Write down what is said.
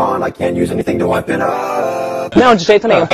on, oh, I can't use anything to wipe it up. Não, de jeito nenhum.